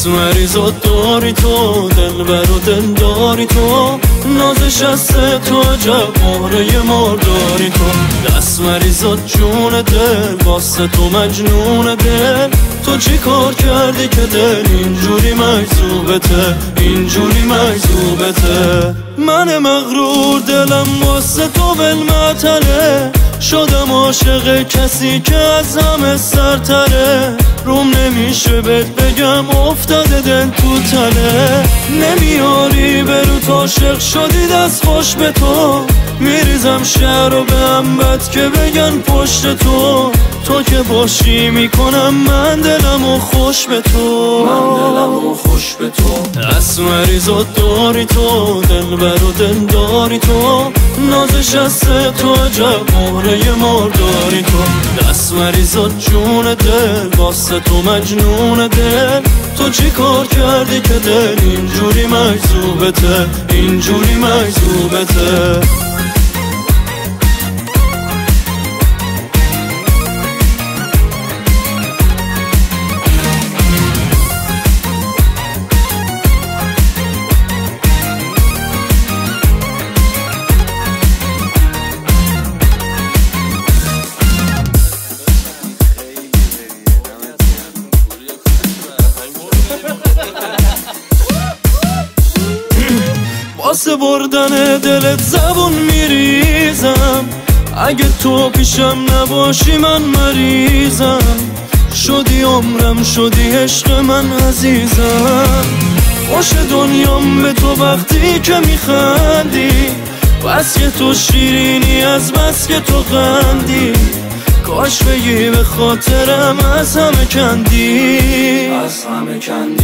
دست مریضات داری تو دل برو دل داری تو. نازش از تو عجب مهره مرداری تو. دست مریضات جون دل واسه تو مجنون دل. تو چی کار کردی که دل اینجوری مجذوبته اینجوری مجذوبته من مغرور دلم واسه تو بلمتله شدم عاشق کسی که از همه سرتره. روم نمیشه بهت بگم افتاده دل تو تله. نمیاری برو عاشق شدی دست خوش به تو. میریزم شهر و به هم بد که بگن پشت تو. تو که باشی می‌کنم من دلم و خوش به تو. من دلم و خوش به تو. دست مریضات داری تو دل برو دل داری تو. نازش از تو عجب مهره مرداری تو. دست مریضات جون دل واسه تو مجنون دل. تو چی کار کردی که دل اینجوری مجذوبته؟ اینجوری مجذوبته. واسه بردن دلت زبون میریزم اگه تو پیشم نباشی من مریضم شدی عمرم شدی عشق من عزیزم خوش دنیام به تو وقتی که میخندی بس که تو شیرینی از بس که تو غندی کاش بگی به خاطرم از همه کندی از همه کندی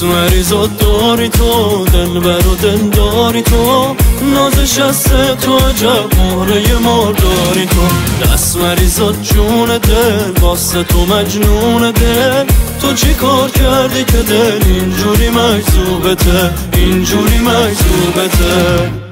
دست مریضات داری تو دل برو دل داری تو. نازش از تو عجب مهره مرداری تو. دست مریضات جون دل واسه تو مجنون دل. تو چی کار کردی که دل اینجوری مجذوبته اینجوری مجذوبته